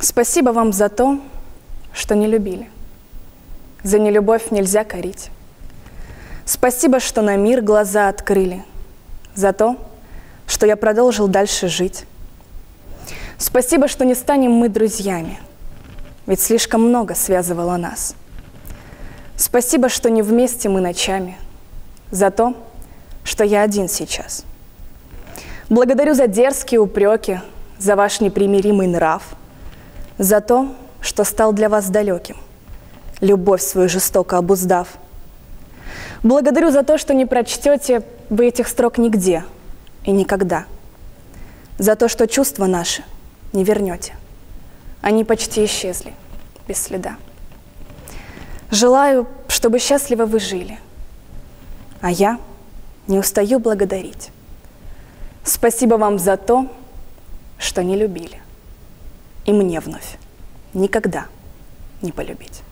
Спасибо вам за то, что не любили. За нелюбовь нельзя корить. Спасибо, что на мир глаза открыли. За то, что я продолжил дальше жить. Спасибо, что не станем мы друзьями, ведь слишком много связывало нас. Спасибо, что не вместе мы ночами, за то, что я один сейчас. Благодарю за дерзкие упреки, за ваш непримиримый нрав, за то, что стал для вас далеким, любовь свою жестоко обуздав. Благодарю за то, что не прочтете вы этих строк нигде и никогда, за то, что чувства наши – не вернете. Они почти исчезли, без следа. Желаю, чтобы счастливо вы жили, а я не устаю благодарить. Спасибо вам за то, что не любили, и мне вновь никогда не полюбить.